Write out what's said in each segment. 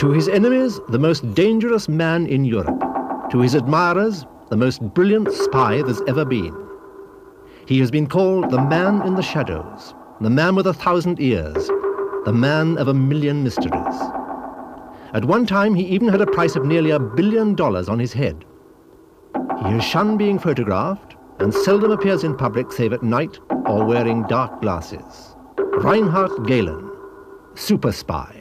To his enemies, the most dangerous man in Europe. To his admirers, the most brilliant spy there's ever been. He has been called the man in the shadows, the man with a thousand ears, the man of a million mysteries. At one time, he even had a price of nearly a billion dollars on his head. He has shunned being photographed and seldom appears in public save at night or wearing dark glasses. Reinhard Gehlen, super spy.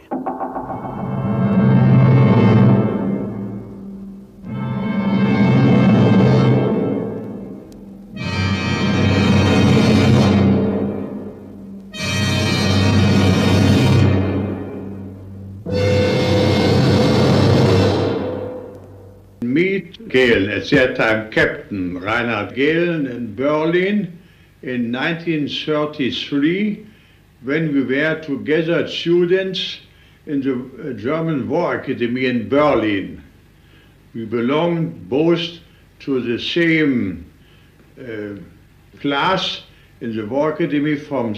Gehlen, at that time Captain Reinhard Gehlen in Berlin in 1933 when we were together students in the uh, German War Academy in Berlin. We belonged both to the same uh, class in the War Academy from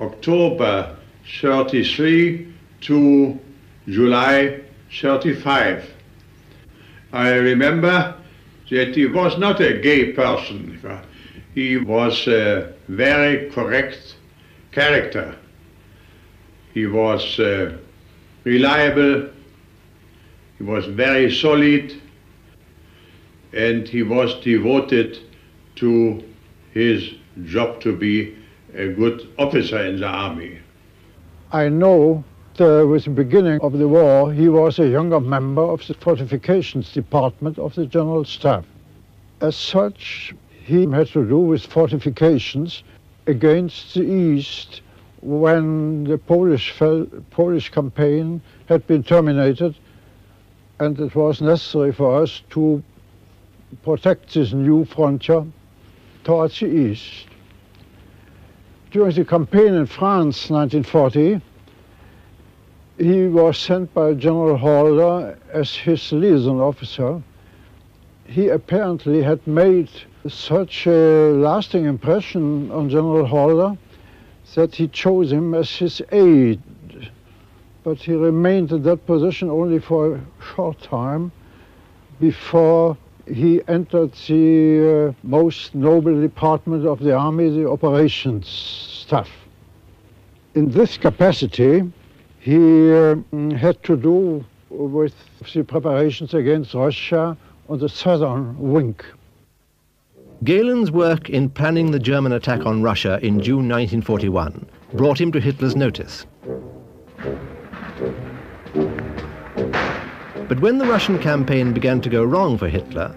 October 33 to July 35. I remember that he was not a gay person. He was a very correct character. He was uh, reliable, he was very solid, and he was devoted to his job to be a good officer in the army. I know with the beginning of the war, he was a younger member of the fortifications department of the General Staff. As such, he had to do with fortifications against the East when the Polish, Polish campaign had been terminated and it was necessary for us to protect this new frontier towards the east. During the campaign in France 1940, he was sent by General Halder as his liaison officer. He apparently had made such a lasting impression on General Halder that he chose him as his aide. But he remained in that position only for a short time before he entered the uh, most noble department of the army, the operations staff. In this capacity, he uh, had to do with the preparations against Russia on the southern wing. Gehlen's work in planning the German attack on Russia in June 1941 brought him to Hitler's notice. But when the Russian campaign began to go wrong for Hitler,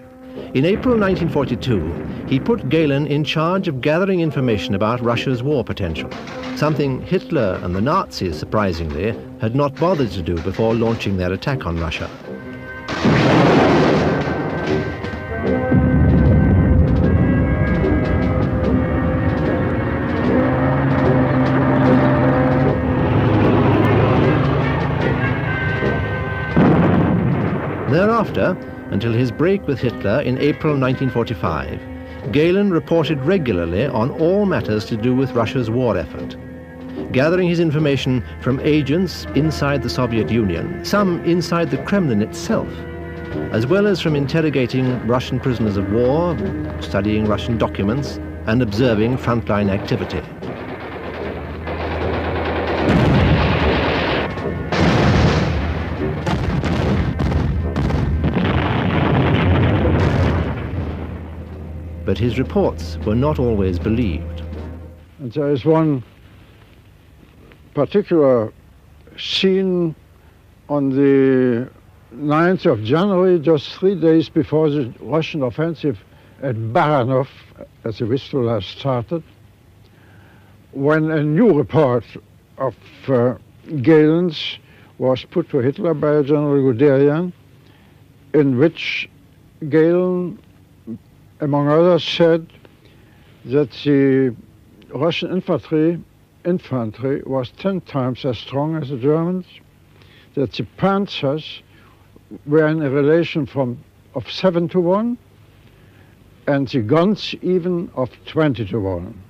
in April 1942, he put Gehlen in charge of gathering information about Russia's war potential, something Hitler and the Nazis, surprisingly, had not bothered to do before launching their attack on Russia. Thereafter, until his break with Hitler in April 1945, Gehlen reported regularly on all matters to do with Russia's war effort, gathering his information from agents inside the Soviet Union, some inside the Kremlin itself, as well as from interrogating Russian prisoners of war, studying Russian documents, and observing frontline activity. But his reports were not always believed. And there is one particular scene on the 9th of January, just three days before the Russian offensive at Baranov, as the Vistula started, when a new report of uh, Gehlen's was put to Hitler by General Guderian, in which Gehlen among others, said that the Russian infantry, infantry was 10 times as strong as the Germans, that the panzers were in a relation from of 7 to 1, and the guns even of 20 to 1.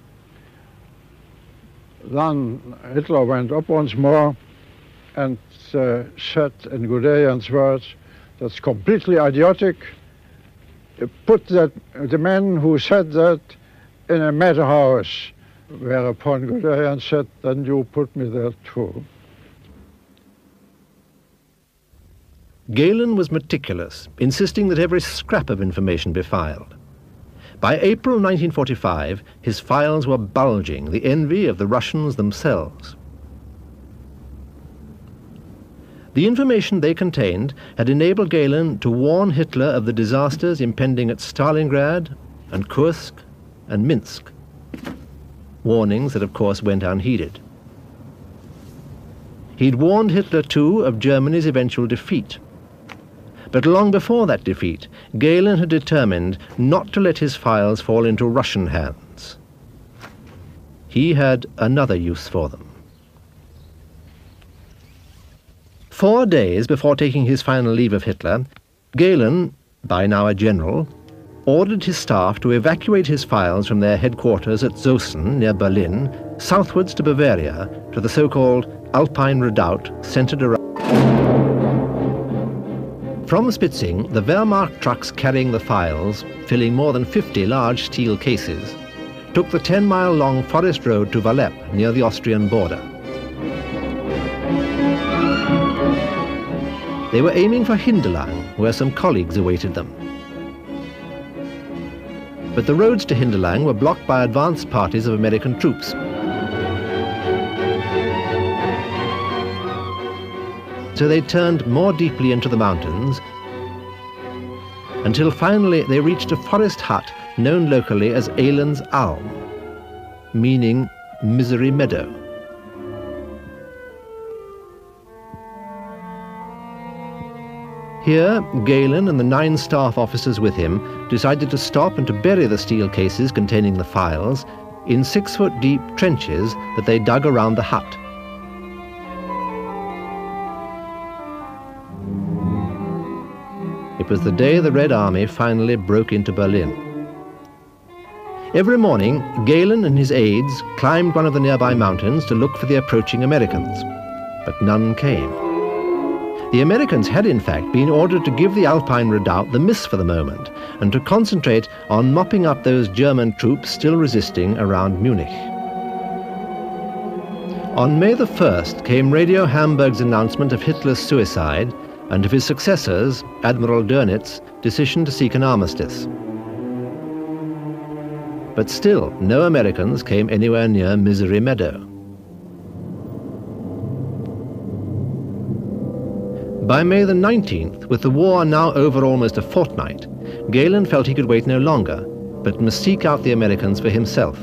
Then Hitler went up once more and uh, said in Guderian's words, that's completely idiotic. Put that, the man who said that in a madhouse, whereupon Guderian said, then you put me there too. Gehlen was meticulous, insisting that every scrap of information be filed. By April 1945, his files were bulging, the envy of the Russians themselves. The information they contained had enabled Gehlen to warn Hitler of the disasters impending at Stalingrad and Kursk and Minsk. Warnings that, of course, went unheeded. He'd warned Hitler, too, of Germany's eventual defeat. But long before that defeat, Gehlen had determined not to let his files fall into Russian hands. He had another use for them. Four days before taking his final leave of Hitler, Gehlen, by now a general, ordered his staff to evacuate his files from their headquarters at Zossen, near Berlin, southwards to Bavaria, to the so-called Alpine Redoubt centered around... From Spitzing, the Wehrmacht trucks carrying the files, filling more than 50 large steel cases, took the 10-mile-long forest road to Valepp, near the Austrian border. They were aiming for Hindelang, where some colleagues awaited them. But the roads to Hindelang were blocked by advance parties of American troops. So they turned more deeply into the mountains until finally they reached a forest hut known locally as Elend's Alm, meaning misery meadow. Here, Gehlen and the nine staff officers with him decided to stop and to bury the steel cases containing the files in six-foot-deep trenches that they dug around the hut. It was the day the Red Army finally broke into Berlin. Every morning, Gehlen and his aides climbed one of the nearby mountains to look for the approaching Americans, but none came. The Americans had in fact been ordered to give the Alpine redoubt the miss for the moment and to concentrate on mopping up those German troops still resisting around Munich. On May the 1st came Radio Hamburg's announcement of Hitler's suicide and of his successors, Admiral Dönitz, decision to seek an armistice. But still, no Americans came anywhere near Misery Meadow. By May the 19th, with the war now over almost a fortnight, Gehlen felt he could wait no longer, but must seek out the Americans for himself.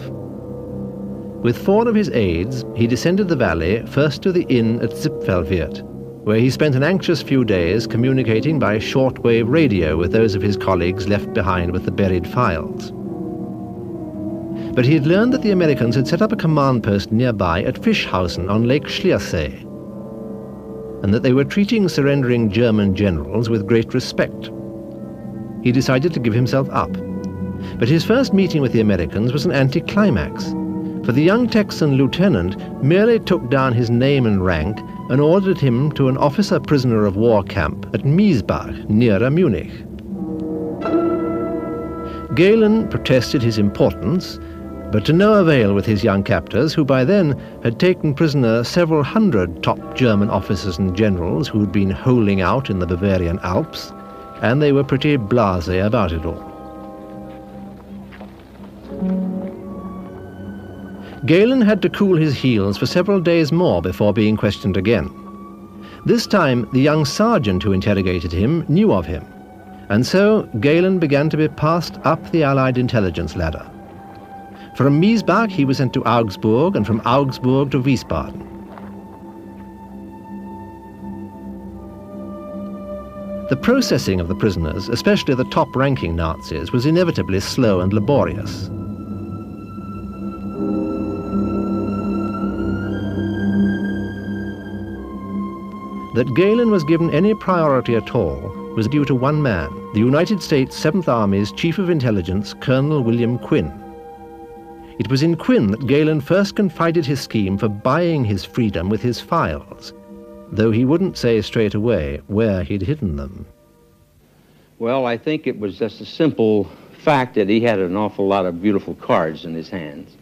With four of his aides, he descended the valley, first to the inn at Zipfelwirt, where he spent an anxious few days communicating by shortwave radio with those of his colleagues left behind with the buried files. But he had learned that the Americans had set up a command post nearby at Fischhausen on Lake Schliersee, and that they were treating surrendering German generals with great respect. He decided to give himself up. But his first meeting with the Americans was an anticlimax, for the young Texan lieutenant merely took down his name and rank and ordered him to an officer prisoner of war camp at Miesbach, nearer Munich. Gehlen protested his importance but to no avail with his young captors, who by then had taken prisoner several hundred top German officers and generals who had been holing out in the Bavarian Alps, and they were pretty blasé about it all. Gehlen had to cool his heels for several days more before being questioned again. This time, the young sergeant who interrogated him knew of him, and so Gehlen began to be passed up the Allied intelligence ladder. From Miesbach he was sent to Augsburg and from Augsburg to Wiesbaden. The processing of the prisoners, especially the top-ranking Nazis, was inevitably slow and laborious. That Gehlen was given any priority at all was due to one man, the United States Seventh Army's Chief of Intelligence, Colonel William Quinn. It was in Quinn that Gehlen first confided his scheme for buying his freedom with his files, though he wouldn't say straight away where he'd hidden them. Well, I think it was just a simple fact that he had an awful lot of beautiful cards in his hands.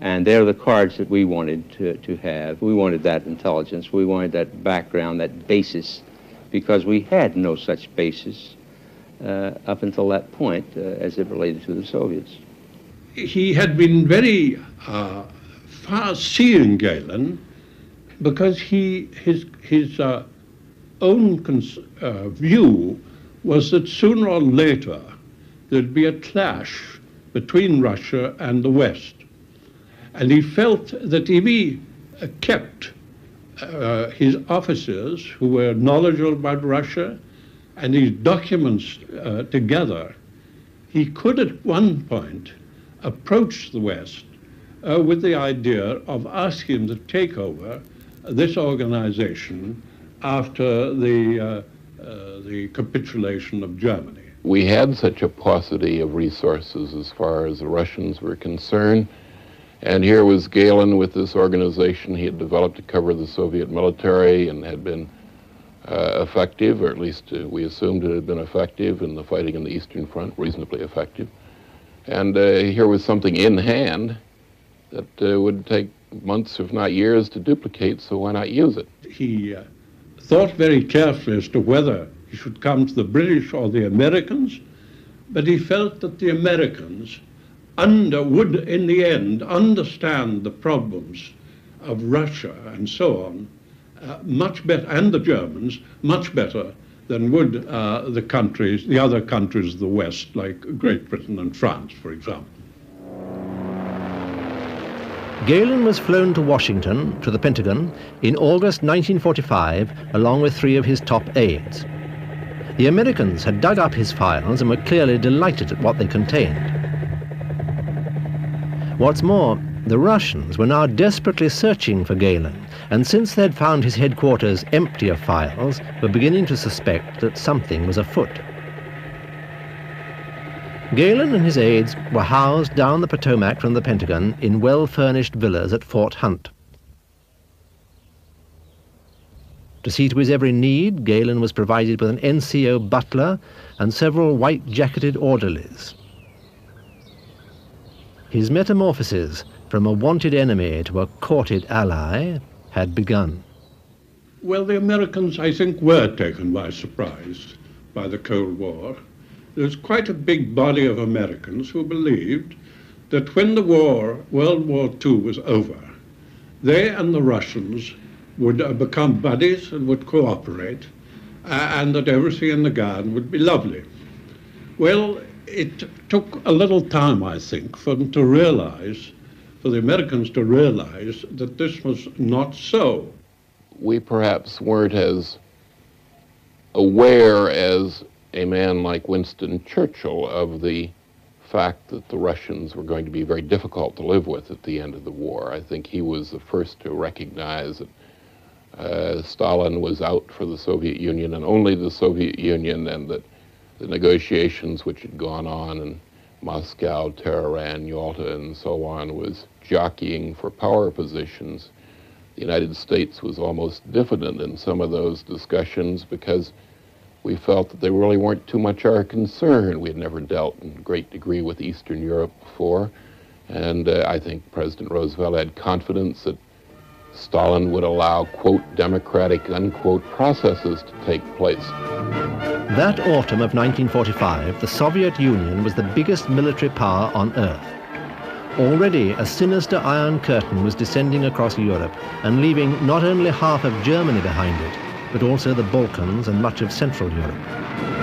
And they're the cards that we wanted to, to have. We wanted that intelligence. We wanted that background, that basis, because we had no such basis uh, up until that point uh, as it related to the Soviets. He had been very uh, far-seeing, Gehlen, because he, his, his uh, own cons- uh, view was that sooner or later there'd be a clash between Russia and the West. And he felt that if he uh, kept uh, his officers who were knowledgeable about Russia and his documents uh, together, he could at one point approach the West uh, with the idea of asking to take over this organization after the, uh, uh, the capitulation of Germany. We had such a paucity of resources as far as the Russians were concerned. And here was Gehlen with this organization he had developed to cover the Soviet military and had been uh, effective, or at least uh, we assumed it had been effective in the fighting in the Eastern Front, reasonably effective. And uh, here was something in hand that uh, would take months, if not years, to duplicate, so why not use it? He uh, thought very carefully as to whether he should come to the British or the Americans, but he felt that the Americans under, would, in the end, understand the problems of Russia and so on uh, much better, and the Germans much better than would uh, the countries, the other countries of the West, like Great Britain and France, for example. Gehlen was flown to Washington, to the Pentagon, in August 1945, along with three of his top aides. The Americans had dug up his files and were clearly delighted at what they contained. What's more, the Russians were now desperately searching for Gehlen, and since they'd found his headquarters empty of files, were beginning to suspect that something was afoot. Gehlen and his aides were housed down the Potomac from the Pentagon in well-furnished villas at Fort Hunt. To see to his every need, Gehlen was provided with an NCO butler and several white-jacketed orderlies. His metamorphosis from a wanted enemy to a courted ally had begun. Well, the Americans, I think, were taken by surprise by the Cold War. There's quite a big body of Americans who believed that when the war, World War II, was over, they and the Russians would uh, become buddies and would cooperate, uh, and that everything in the garden would be lovely. Well, it took a little time, I think, for them to realize, for the Americans to realize that this was not so. We perhaps weren't as aware as a man like Winston Churchill of the fact that the Russians were going to be very difficult to live with at the end of the war. I think he was the first to recognize that uh, Stalin was out for the Soviet Union and only the Soviet Union, and that the negotiations which had gone on in Moscow, Tehran, Yalta, and so on was jockeying for power positions. The United States was almost diffident in some of those discussions because we felt that they really weren't too much our concern. We had never dealt in great degree with Eastern Europe before, and uh, I think President Roosevelt had confidence that Stalin would allow, quote, democratic, unquote, processes to take place. That autumn of 1945, the Soviet Union was the biggest military power on Earth. Already a sinister iron curtain was descending across Europe and leaving not only half of Germany behind it, but also the Balkans and much of Central Europe.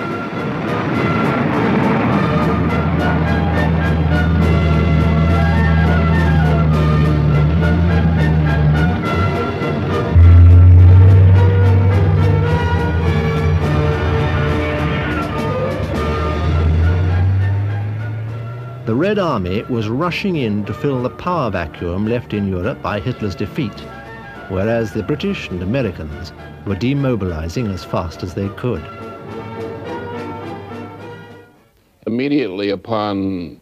Red Army was rushing in to fill the power vacuum left in Europe by Hitler's defeat, whereas the British and Americans were demobilizing as fast as they could. Immediately upon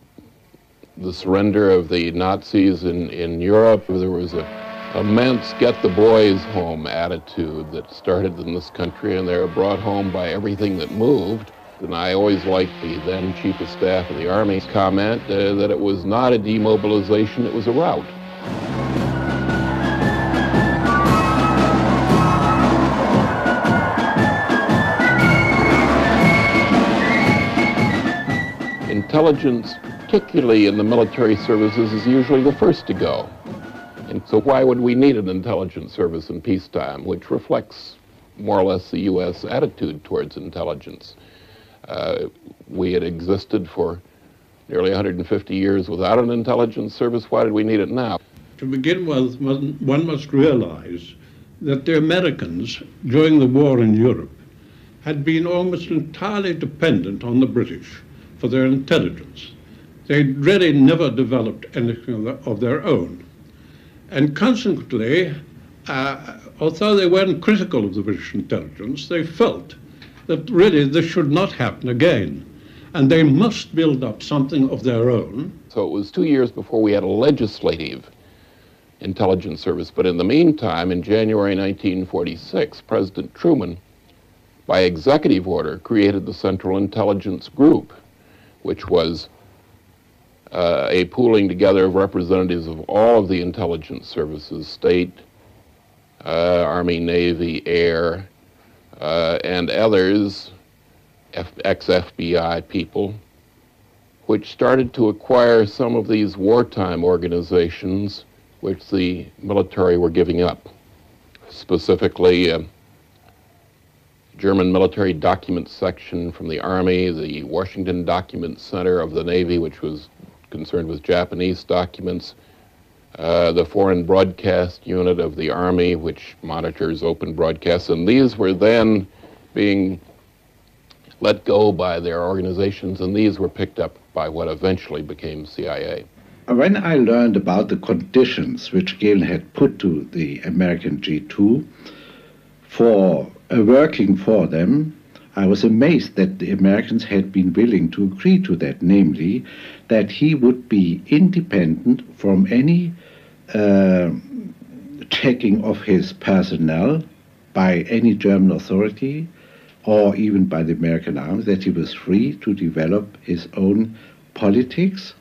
the surrender of the Nazis in, in Europe, there was a immense get the boys home attitude that started in this country, and they were brought home by everything that moved. And I always liked the then Chief of Staff of the Army's comment uh, that it was not a demobilization, it was a rout. Intelligence, particularly in the military services, is usually the first to go. And so why would we need an intelligence service in peacetime, which reflects more or less the U.S. attitude towards intelligence? Uh, we had existed for nearly 150 years without an intelligence service. Why did we need it now? To begin with, one must realize that the Americans, during the war in Europe, had been almost entirely dependent on the British for their intelligence. They'd really never developed anything of their own. And consequently, uh, although they weren't critical of the British intelligence, they felt that really this should not happen again. And they must build up something of their own. So it was two years before we had a legislative intelligence service. But in the meantime, in January 1946, President Truman, by executive order, created the Central Intelligence Group, which was uh, a pooling together of representatives of all of the intelligence services, state, uh, Army, Navy, Air, uh, and others, ex-FBI people, which started to acquire some of these wartime organizations which the military were giving up. Specifically, uh, German military document section from the Army, the Washington Document Center of the Navy, which was concerned with Japanese documents, uh, the Foreign Broadcast Unit of the Army, which monitors open broadcasts, and these were then being let go by their organizations, and these were picked up by what eventually became CIA. When I learned about the conditions which Gehlen had put to the American G2 for uh, working for them, I was amazed that the Americans had been willing to agree to that, namely, that he would be independent from any uh, checking of his personnel by any German authority or even by the American army, that he was free to develop his own politics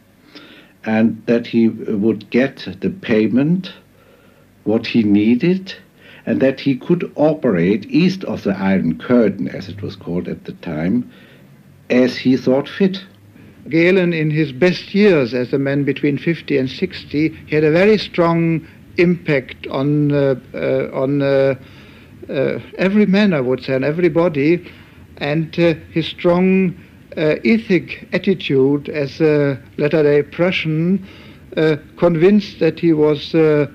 and that he would get the payment what he needed and that he could operate east of the Iron Curtain, as it was called at the time, as he thought fit. Gehlen, in his best years as a man between 50 and 60, he had a very strong impact on, uh, uh, on uh, uh every man, I would say, on everybody, and uh, his strong uh, ethic attitude as a latter day Prussian. convinced that he was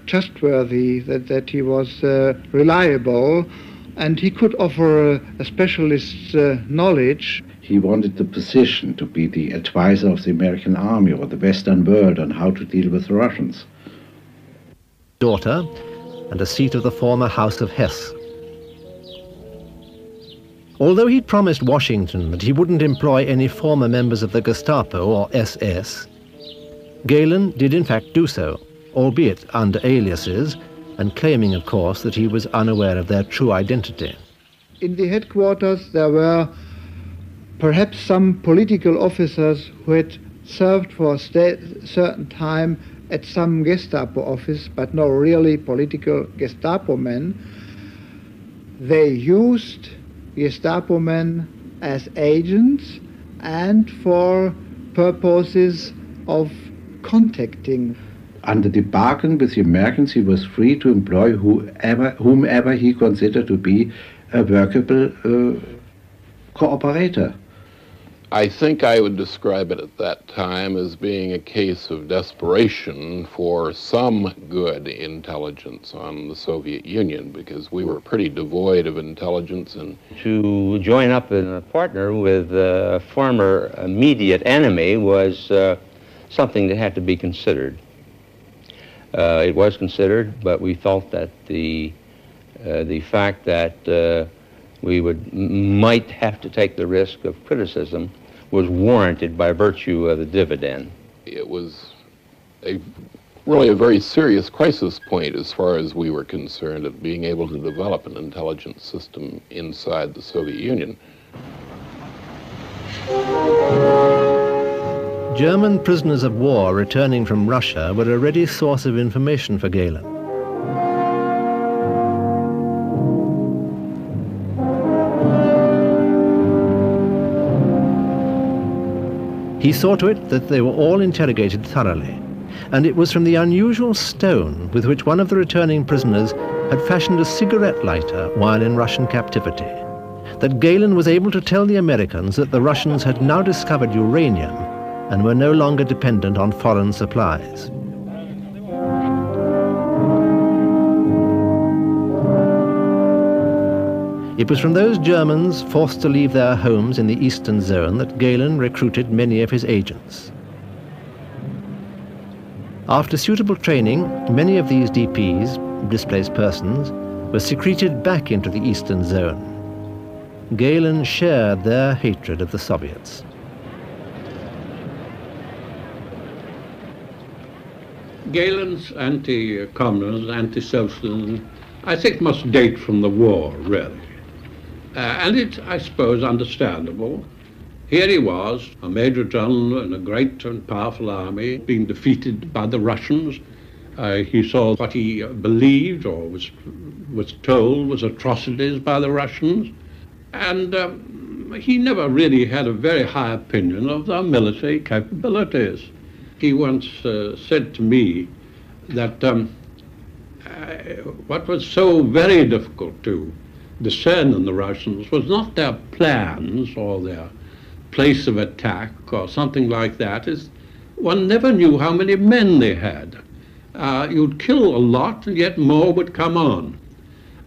trustworthy, that, that he was reliable, and he could offer a specialist's knowledge he wanted the position to be the advisor of the American army or the Western world on how to deal with the Russians. Daughter and a seat of the former House of Hesse. Although he'd promised Washington that he wouldn't employ any former members of the Gestapo or SS, Gehlen did in fact do so, albeit under aliases, and claiming, of course, that he was unaware of their true identity. In the headquarters there were perhaps some political officers who had served for a certain time at some Gestapo office, but no really political Gestapo men, they used Gestapo men as agents and for purposes of contacting. Under the bargain with the Americans, he was free to employ whoever, whomever he considered to be a workable uh, cooperator. I think I would describe it at that time as being a case of desperation for some good intelligence on the Soviet Union because we were pretty devoid of intelligence and to join up in a partner with a former immediate enemy was uh, something that had to be considered. Uh, it was considered, but we felt that the uh, the fact that uh, we would might have to take the risk of criticism was warranted by virtue of the dividend. It was a really a very serious crisis point as far as we were concerned of being able to develop an intelligence system inside the Soviet Union. German prisoners of war returning from Russia were a ready source of information for Gehlen. He saw to it that they were all interrogated thoroughly, and it was from the unusual stone with which one of the returning prisoners had fashioned a cigarette lighter while in Russian captivity that Gehlen was able to tell the Americans that the Russians had now discovered uranium and were no longer dependent on foreign supplies. It was from those Germans forced to leave their homes in the eastern zone that Gehlen recruited many of his agents. After suitable training, many of these DPs, displaced persons, were secreted back into the eastern zone. Gehlen shared their hatred of the Soviets. Gehlen's anti-communism, anti-socialism, I think must date from the war, really. Uh, and it's, I suppose, understandable. Here he was, a major general in a great and powerful army, being defeated by the Russians. Uh, he saw what he believed or was, was told was atrocities by the Russians. And um, he never really had a very high opinion of their military capabilities. He once uh, said to me that um, uh, what was so very difficult to discern in the Russians was not their plans or their place of attack or something like that. One never knew how many men they had. Uh, you'd kill a lot, and yet more would come on.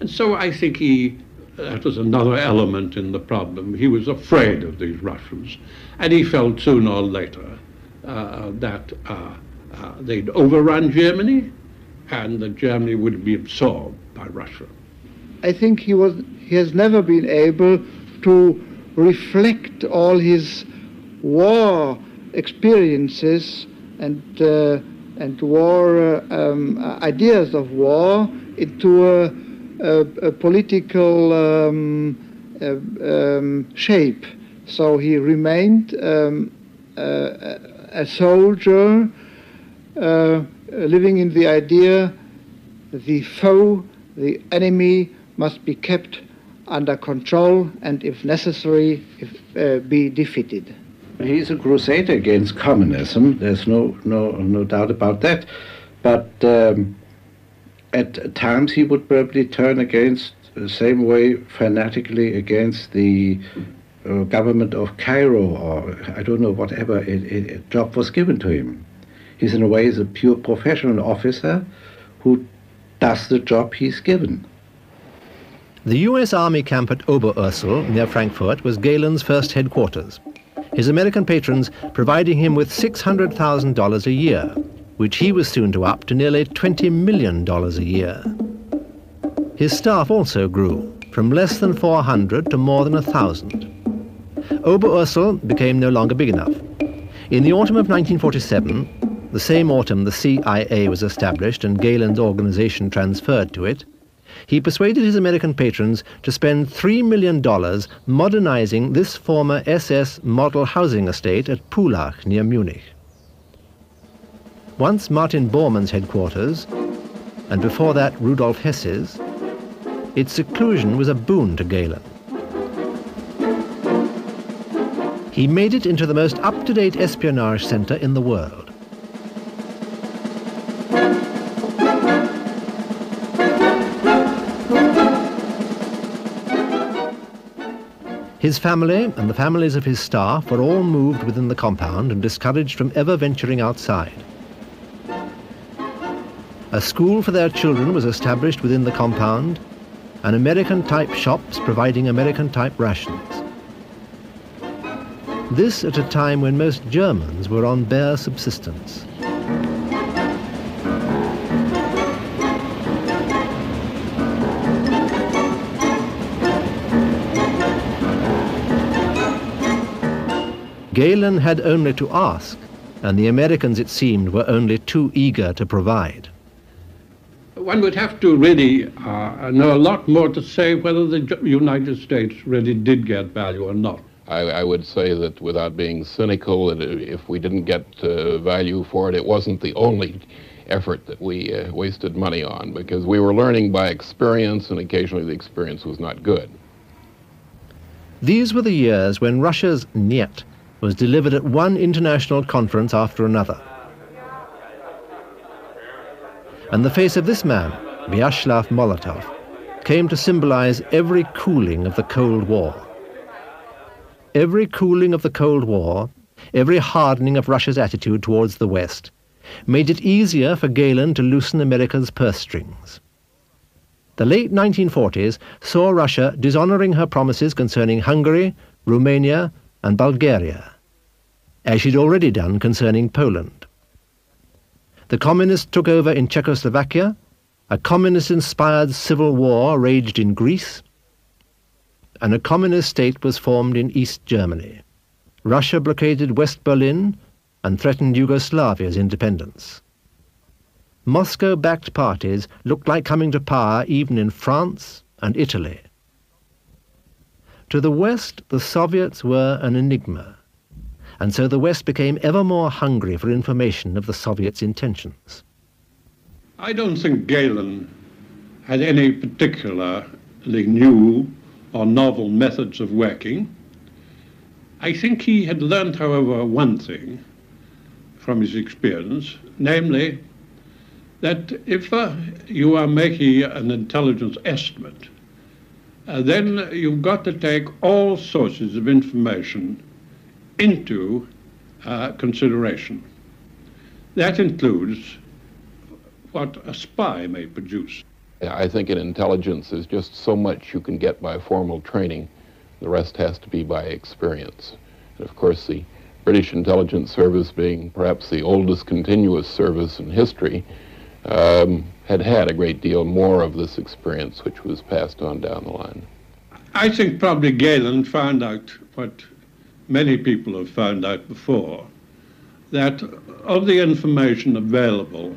And so I think he that was another element in the problem. He was afraid of these Russians, and he felt sooner or later uh, that uh, uh, they'd overrun Germany, and that Germany would be absorbed by Russia. I think he was he has never been able to reflect all his war experiences and uh, and war uh, um, ideas of war into a, a, a political um, uh, um, shape. So he remained um, uh, a soldier, uh, living in the idea the foe, the enemy, must be kept under control and, if necessary, if, uh, be defeated. He's a crusader against communism. There's no no no doubt about that. But um, at times he would probably turn against the same way fanatically against the uh, government of Cairo or I don't know whatever it, it, job was given to him. He's in a way is a pure professional officer who does the job he's given. The U.S. Army camp at Oberursel, near Frankfurt, was Gehlen's first headquarters. His American patrons providing him with $600,000 a year, which he was soon to up to nearly $20 million a year. His staff also grew, from less than 400 to more than 1,000. Oberursel became no longer big enough. In the autumn of 1947, the same autumn the CIA was established and Gehlen's organization transferred to it, he persuaded his American patrons to spend $3 million modernizing this former SS model housing estate at Pullach near Munich. Once Martin Bormann's headquarters, and before that Rudolf Hess's, its seclusion was a boon to Gehlen. He made it into the most up-to-date espionage center in the world. His family and the families of his staff were all moved within the compound and discouraged from ever venturing outside. A school for their children was established within the compound, and American-type shops providing American-type rations. This at a time when most Germans were on bare subsistence. Gehlen had only to ask, and the Americans, it seemed, were only too eager to provide. One would have to really uh, know a lot more to say whether the United States really did get value or not. I, I would say that without being cynical, that if we didn't get uh, value for it, it wasn't the only effort that we uh, wasted money on because we were learning by experience and occasionally the experience was not good. These were the years when Russia's Niet was delivered at one international conference after another. And the face of this man, Vyacheslav Molotov, came to symbolize every cooling of the Cold War. Every cooling of the Cold War, every hardening of Russia's attitude towards the West, made it easier for Gehlen to loosen America's purse strings. The late 1940s saw Russia dishonoring her promises concerning Hungary, Romania, and Bulgaria, as she'd already done concerning Poland. The communists took over in Czechoslovakia, a communist-inspired civil war raged in Greece, and a communist state was formed in East Germany. Russia blockaded West Berlin and threatened Yugoslavia's independence. Moscow-backed parties looked like coming to power even in France and Italy. To the West, the Soviets were an enigma, and so the West became ever more hungry for information of the Soviets' intentions. I don't think Gehlen had any particularly new or novel methods of working. I think he had learned, however, one thing from his experience, namely that if uh, you are making an intelligence estimate, uh, then you've got to take all sources of information into uh, consideration. That includes what a spy may produce. I think in intelligence there's just so much you can get by formal training. The rest has to be by experience. And of course, the British intelligence service being perhaps the oldest continuous service in history, um, had had a great deal more of this experience, which was passed on down the line. I think probably Gehlen found out what many people have found out before, that of the information available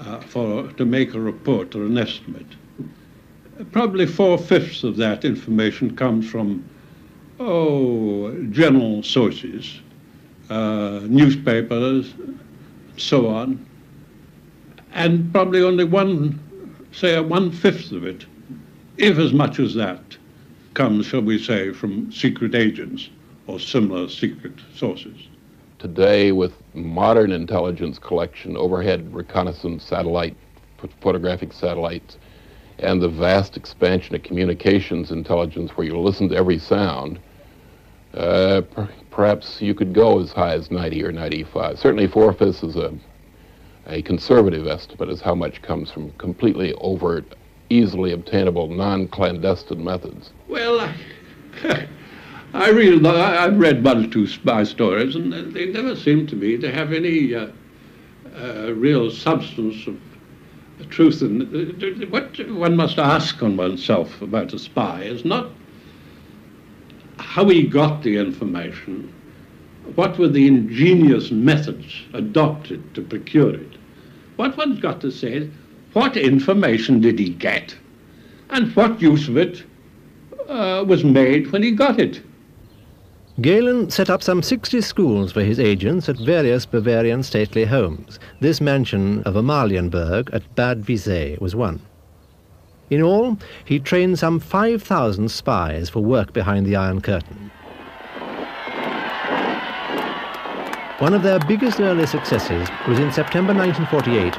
uh, for to make a report or an estimate, probably four-fifths of that information comes from, oh, general sources, uh, newspapers, so on, and probably only one, say, one fifth of it, if as much as that, comes, shall we say, from secret agents or similar secret sources. Today, with modern intelligence collection, overhead reconnaissance satellite, photographic satellites, and the vast expansion of communications intelligence where you listen to every sound, uh, per perhaps you could go as high as 90 or 95. Certainly four-fifths is a a conservative estimate is how much comes from completely overt, easily obtainable, non-clandestine methods. Well, I, read, I've read one or two spy stories, and they never seem to me to have any uh, uh, real substance of truth. And what one must ask on oneself about a spy is not how he got the information, what were the ingenious methods adopted to procure it? What one's got to say is, what information did he get? And what use of it uh, was made when he got it? Gehlen set up some 60 schools for his agents at various Bavarian stately homes. This mansion of Amalienburg at Bad Wiessee was one. In all, he trained some 5,000 spies for work behind the Iron Curtain. One of their biggest early successes was in September 1948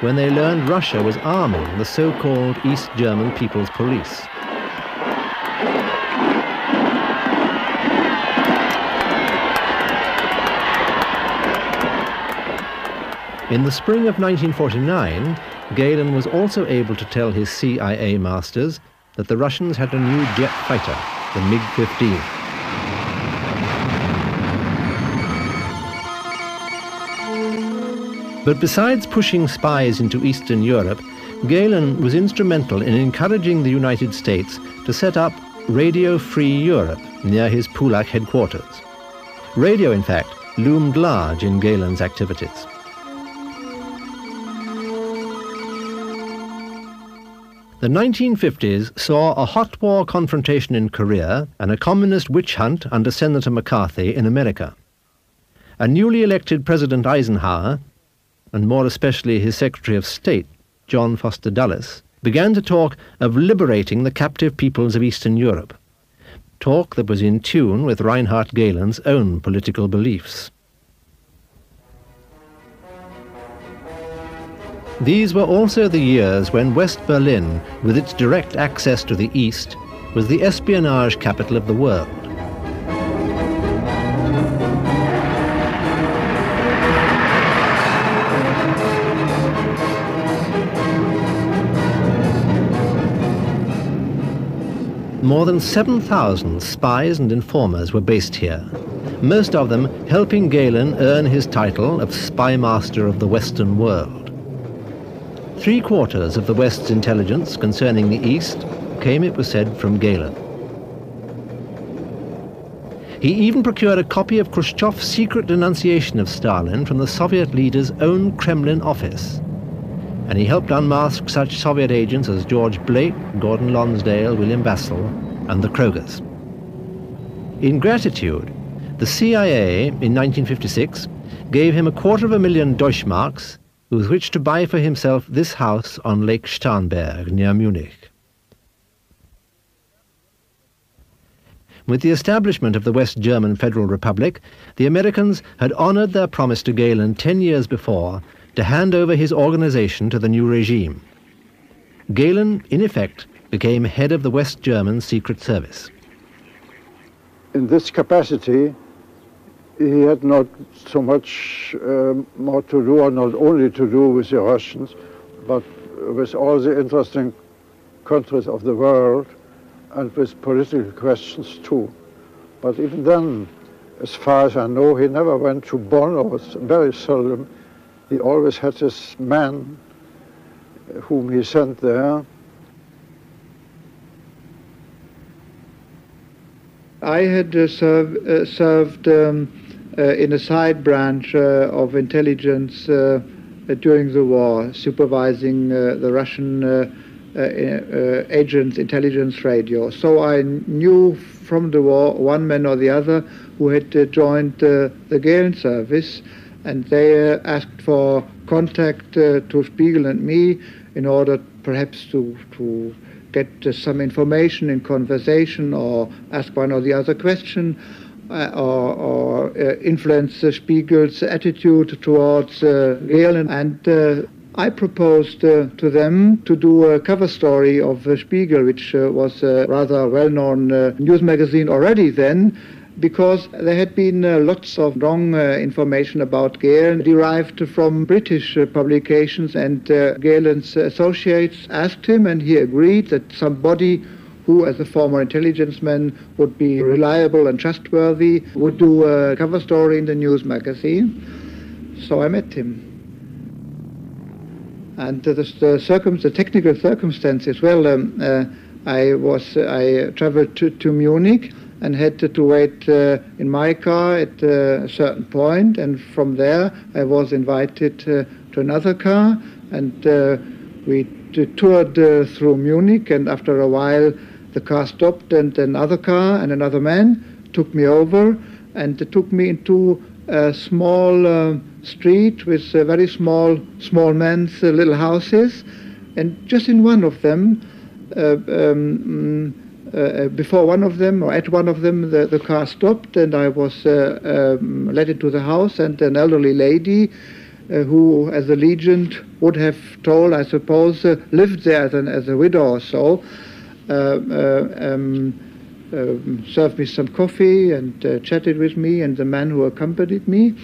when they learned Russia was arming the so-called East German People's Police. In the spring of 1949, Gehlen was also able to tell his CIA masters that the Russians had a new jet fighter, the MiG-15. But besides pushing spies into Eastern Europe, Gehlen was instrumental in encouraging the United States to set up Radio Free Europe near his Pullach headquarters. Radio, in fact, loomed large in Gehlen's activities. The 1950s saw a hot war confrontation in Korea and a communist witch hunt under Senator McCarthy in America. A newly elected President Eisenhower, and more especially his Secretary of State, John Foster Dulles, began to talk of liberating the captive peoples of Eastern Europe, talk that was in tune with Reinhard Gehlen's own political beliefs. These were also the years when West Berlin, with its direct access to the East, was the espionage capital of the world. More than 7,000 spies and informers were based here, most of them helping Gehlen earn his title of Spy Master of the Western World. Three quarters of the West's intelligence concerning the East came, it was said, from Gehlen. He even procured a copy of Khrushchev's secret denunciation of Stalin from the Soviet leader's own Kremlin office and he helped unmask such Soviet agents as George Blake, Gordon Lonsdale, William Vassall, and the Krogers. In gratitude, the CIA in 1956 gave him a quarter of a million Deutschmarks with which to buy for himself this house on Lake Starnberg near Munich. With the establishment of the West German Federal Republic, the Americans had honored their promise to Gehlen ten years before to hand over his organization to the new regime. Gehlen, in effect, became head of the West German Secret Service. In this capacity, he had not so much uh, more to do, or not only to do with the Russians, but with all the interesting countries of the world and with political questions too. But even then, as far as I know, he never went to Bonn, or very seldom he always had this man whom he sent there. I had uh, serve, uh, served um, uh, in a side branch uh, of intelligence uh, during the war, supervising uh, the Russian agents' intelligence radio. So I knew from the war one man or the other who had joined the Gehlen service and they uh, asked for contact uh, to Spiegel and me in order perhaps to, to get uh, some information in conversation or ask one or the other question. Uh, or, or uh, influence uh, Spiegel's attitude towards uh, Gehlen. And I proposed to them to do a cover story of Spiegel, which was a rather well known news magazine already then because there had been uh, lots of wrong uh, information about Gehlen derived from British uh, publications, and uh, Gehlen's associates asked him, and he agreed that somebody who, as a former intelligence man, would be reliable and trustworthy, would do a cover story in the news magazine. So I met him. And the, the, circum- the technical circumstances, well, um, uh, I was I traveled to, to Munich and had to wait uh, in my car at uh, a certain point, and from there I was invited uh, to another car, and uh, we toured uh, through Munich, and after a while the car stopped, and another car and another man took me over, and took me into a small uh, street with very small, small men's little houses, and just in one of them. Um, uh, uh, before one of them, or at one of them, the, the car stopped, and I was uh, um, led into the house, and an elderly lady, uh, who, as a legend, would have told, I suppose, uh, lived there as, an, as, a widow or so, uh, um, served me some coffee and chatted with me, and the man who accompanied me.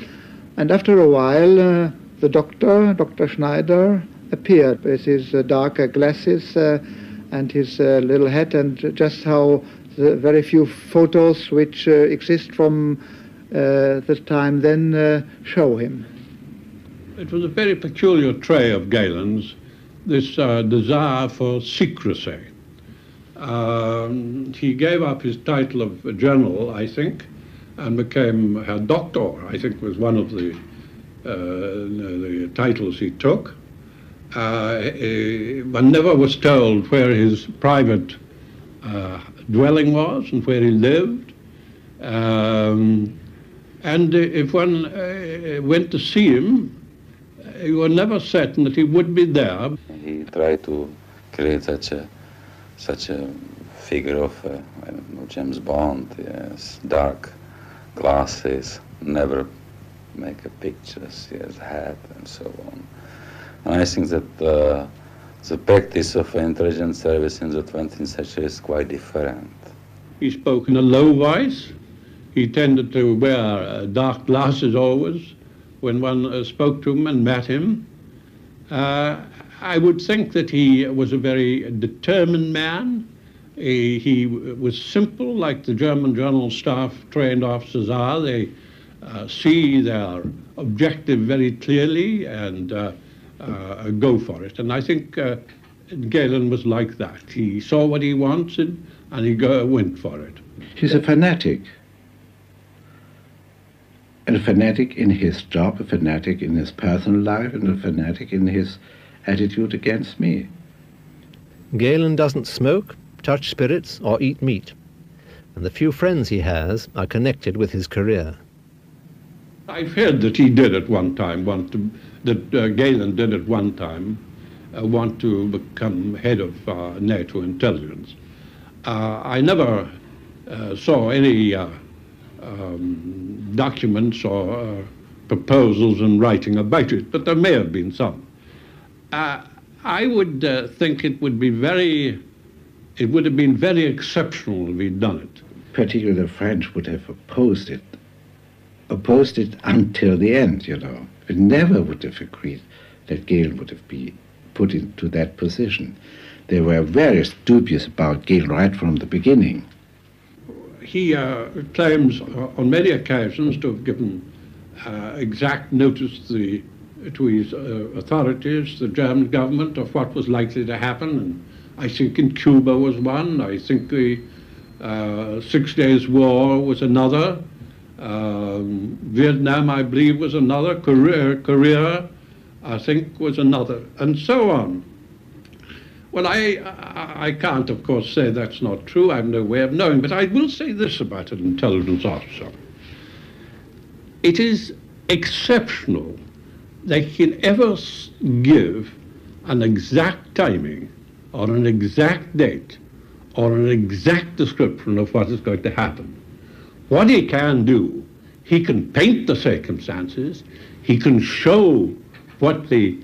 And after a while, the doctor, Dr. Schneider, appeared with his darker glasses and his uh, little hat, and just how the very few photos which uh, exist from uh, the time then show him. It was a very peculiar trait of Gehlen's, this desire for secrecy. Um, he gave up his title of general, I think, and became a doctor, I think was one of the, uh, the titles he took. Uh, one never was told where his private uh, dwelling was and where he lived. Um, and if one uh, went to see him, you were never certain that he would be there. He tried to create such a such a figure of uh, know James Bond. Yes, dark glasses, never make a pictures. He has hat and so on. And I think that uh, the practice of intelligence service in the 20th century is quite different. He spoke in a low voice. He tended to wear uh, dark glasses always when one uh, spoke to him and met him. Uh, I would think that he was a very determined man. He, he was simple, like the German General Staff trained officers are. They uh, see their objective very clearly and uh, go for it. And I think uh, Gehlen was like that. He saw what he wanted and he go, went for it. He's a fanatic. And a fanatic in his job, a fanatic in his personal life, and a fanatic in his attitude against me. Gehlen doesn't smoke, touch spirits, or eat meat. And the few friends he has are connected with his career. I've heard that he did at one time want to, that uh, Gehlen did at one time uh, want to become head of uh, NATO intelligence. Uh, I never uh, saw any uh, um, documents or proposals in writing about it, but there may have been some. I would think it would be very, it would have been very exceptional if he'd done it. Particularly the French would have opposed it opposed it until the end, you know. Never would have agreed that Gehlen would have been put into that position. They were very dubious about Gehlen right from the beginning. He uh, claims uh, on many occasions to have given uh, exact notice to, the, to his uh, authorities, the German government, of what was likely to happen. And I think in Cuba was one. I think the uh, Six Days War was another. Um, Vietnam, I believe, was another. Korea, I think, was another, and so on. Well, I, I, I can't, of course, say that's not true. I have no way of knowing, but I will say this about an intelligence officer. It is exceptional that he can ever give an exact timing or an exact date or an exact description of what is going to happen. What he can do, he can paint the circumstances, he can show what the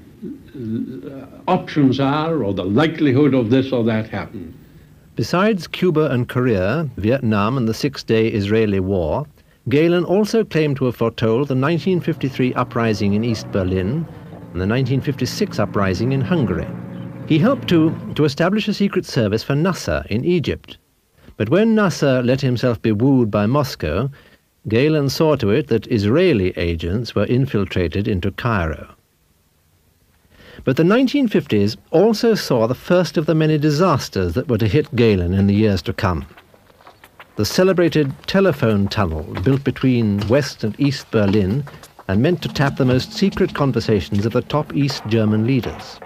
uh, options are or the likelihood of this or that happening. Besides Cuba and Korea, Vietnam and the Six-Day Israeli War, Gehlen also claimed to have foretold the 1953 uprising in East Berlin and the 1956 uprising in Hungary. He helped to, to establish a secret service for Nasser in Egypt but when Nasser let himself be wooed by Moscow, Gehlen saw to it that Israeli agents were infiltrated into Cairo. But the 1950s also saw the first of the many disasters that were to hit Gehlen in the years to come. The celebrated telephone tunnel built between West and East Berlin and meant to tap the most secret conversations of the top East German leaders.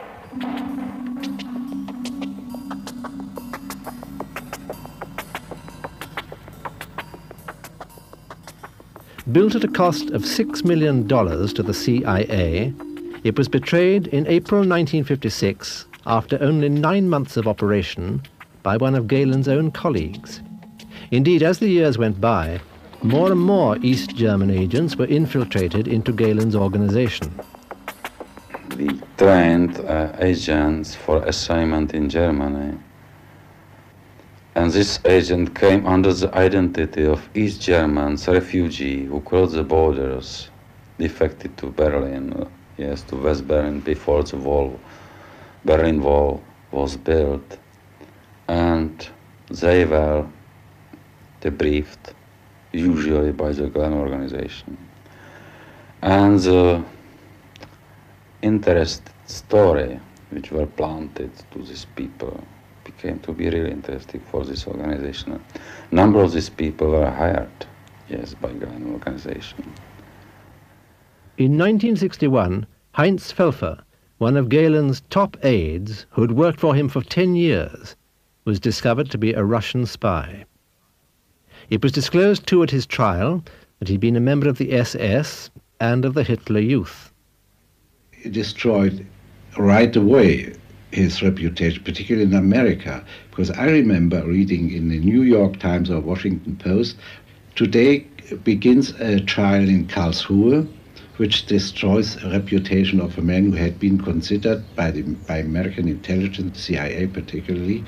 Built at a cost of $6 million to the CIA, it was betrayed in April 1956, after only nine months of operation, by one of Gehlen's own colleagues. Indeed, as the years went by, more and more East German agents were infiltrated into Gehlen's organization. We trained uh, agents for assignment in Germany and this agent came under the identity of East Germans refugee who crossed the borders, defected to Berlin, uh, yes, to West Berlin before the wall, Berlin Wall was built. And they were debriefed, usually by the Gehlen organization. And the interested story which were planted to these people became to be really interesting for this organization. A number of these people were hired yes, by Gehlen organization. In 1961, Heinz Felfe, one of Gehlen's top aides, who had worked for him for 10 years, was discovered to be a Russian spy. It was disclosed too at his trial that he'd been a member of the SS and of the Hitler Youth. He destroyed right away his reputation, particularly in America, because I remember reading in the New York Times or Washington Post, today begins a trial in Karlsruhe, which destroys a reputation of a man who had been considered by the by American intelligence, CIA particularly,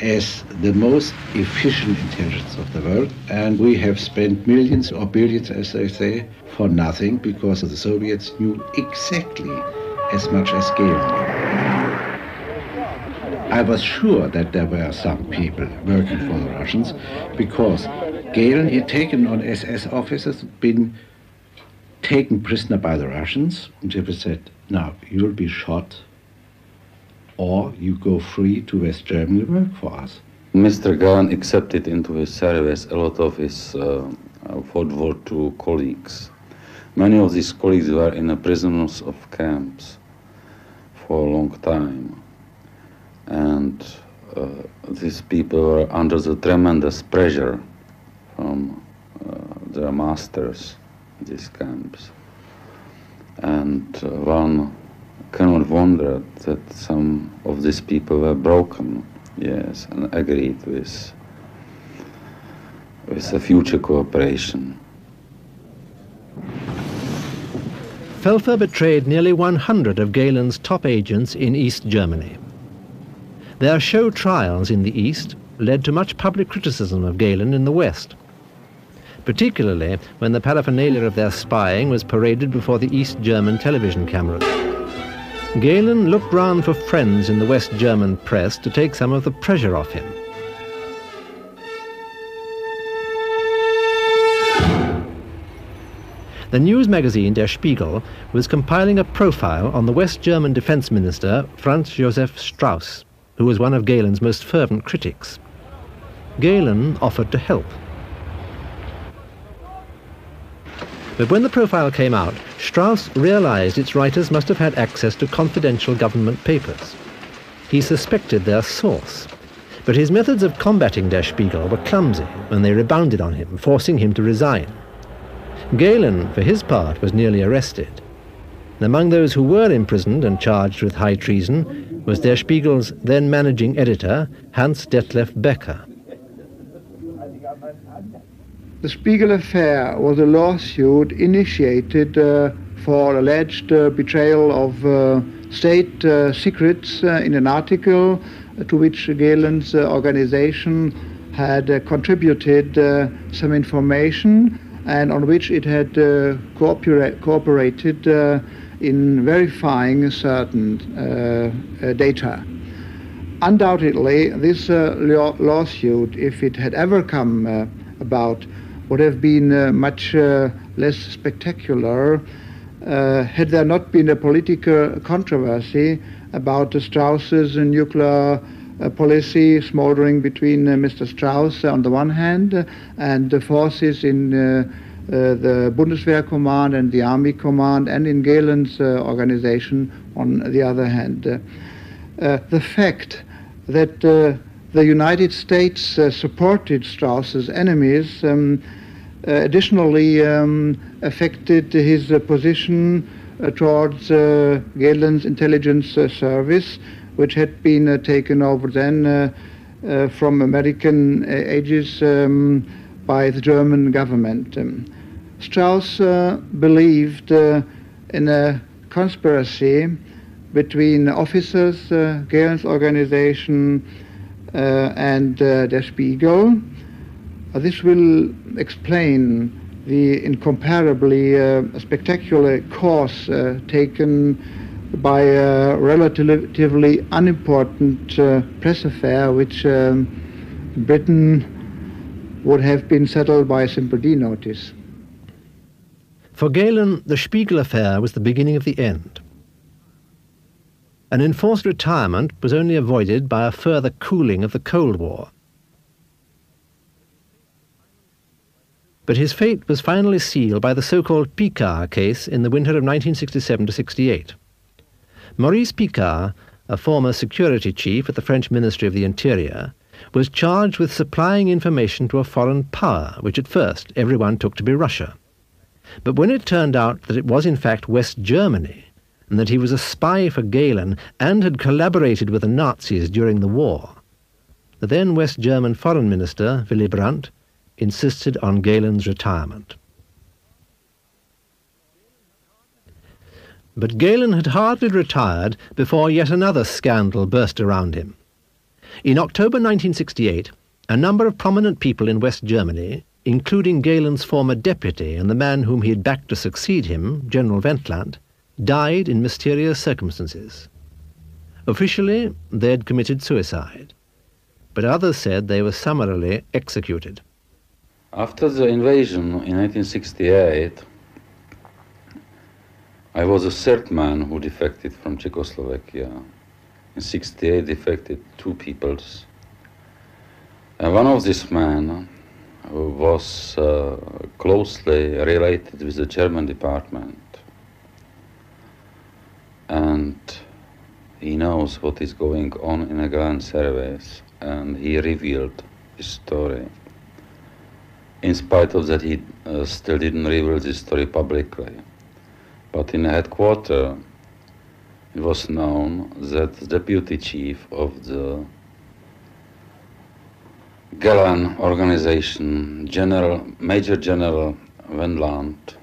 as the most efficient intelligence of the world. And we have spent millions or billions, as they say, for nothing because the Soviets knew exactly as much as Gehlen. I was sure that there were some people working for the Russians because Gehlen had taken on SS officers, been taken prisoner by the Russians, and they said, now you'll be shot or you go free to West Germany to work for us. Mr. Gehlen accepted into his service a lot of his uh, World War II colleagues. Many of these colleagues were in the prisoners of camps for a long time. And uh, these people were under the tremendous pressure from uh, their masters in these camps. And uh, one cannot wonder that some of these people were broken, yes, and agreed with, with a future cooperation. Felfe betrayed nearly 100 of Gehlen's top agents in East Germany. Their show trials in the East led to much public criticism of Gehlen in the West, particularly when the paraphernalia of their spying was paraded before the East German television cameras. Gehlen looked round for friends in the West German press to take some of the pressure off him. The news magazine Der Spiegel was compiling a profile on the West German defense minister Franz Josef Strauss, who was one of Gehlen's most fervent critics. Gehlen offered to help. But when the profile came out, Strauss realized its writers must have had access to confidential government papers. He suspected their source. But his methods of combating Der Spiegel were clumsy and they rebounded on him, forcing him to resign. Gehlen, for his part, was nearly arrested. And Among those who were imprisoned and charged with high treason was Der Spiegel's then managing editor, Hans Detlef Becker. The Spiegel affair was a lawsuit initiated uh, for alleged uh, betrayal of uh, state uh, secrets uh, in an article to which Gehlen's uh, organization had contributed some information and on which it had uh, coopera cooperated uh, in verifying certain uh, data. Undoubtedly, this law lawsuit, if it had ever come about, would have been much less spectacular had there not been a political controversy about Strauss's nuclear uh, policy smoldering between uh, Mr. Strauss on the one hand and the forces in uh, the Bundeswehr command and the army command and in Gehlen's organization on the other hand. the fact that the United States supported Strauss's enemies um, additionally um, affected his position uh, towards uh, Gehlen's intelligence uh, service, which had been uh, taken over then uh, uh, from American ages um, by the German government. Um, Strauss believed in a conspiracy between officers, uh, Gehlen's organization, uh, and uh, Der Spiegel. Uh, this will explain the incomparably spectacular course taken by a relatively unimportant uh, press affair which um, Britain would have been settled by a simple D notice. For Gehlen, the Spiegel affair was the beginning of the end. An enforced retirement was only avoided by a further cooling of the Cold War. But his fate was finally sealed by the so-called Picard case in the winter of 1967 to 68. Maurice Picard, a former security chief at the French Ministry of the Interior, was charged with supplying information to a foreign power, which at first everyone took to be Russia. But when it turned out that it was in fact West Germany, and that he was a spy for Gehlen and had collaborated with the Nazis during the war, the then West German Foreign Minister, Willy Brandt, insisted on Gehlen's retirement. But Gehlen had hardly retired before yet another scandal burst around him. In October 1968, a number of prominent people in West Germany, including Gehlen's former deputy and the man whom he had backed to succeed him, General Wendlandt, died in mysterious circumstances. Officially, they had committed suicide, but others said they were summarily executed. After the invasion in 1968, I was a third man who defected from Czechoslovakia. In 68 defected two peoples. And one of these men was uh, closely related with the German department. And he knows what is going on in a grand service and he revealed his story in spite of that, he uh, still didn't reveal this story publicly. But in the headquarters, it was known that the deputy chief of the Gehlen organization, General Major General Wendlandt,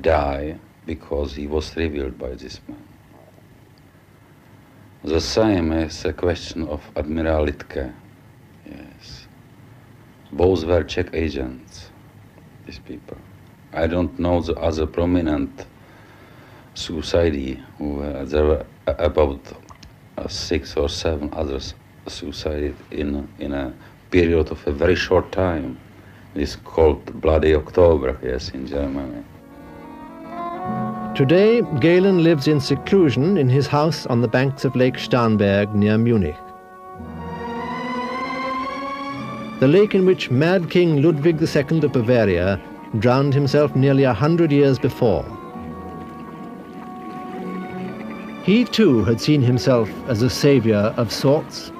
died because he was revealed by this man. The same is a question of Admiral Lüdke. Both were Czech agents, these people. I don't know the other prominent suicide uh, there were about uh, six or seven others suicided in in a period of a very short time. It's called Bloody October, yes, in Germany. Today, Gehlen lives in seclusion in his house on the banks of Lake Starnberg near Munich. the lake in which Mad King Ludwig II of Bavaria drowned himself nearly a hundred years before. He too had seen himself as a savior of sorts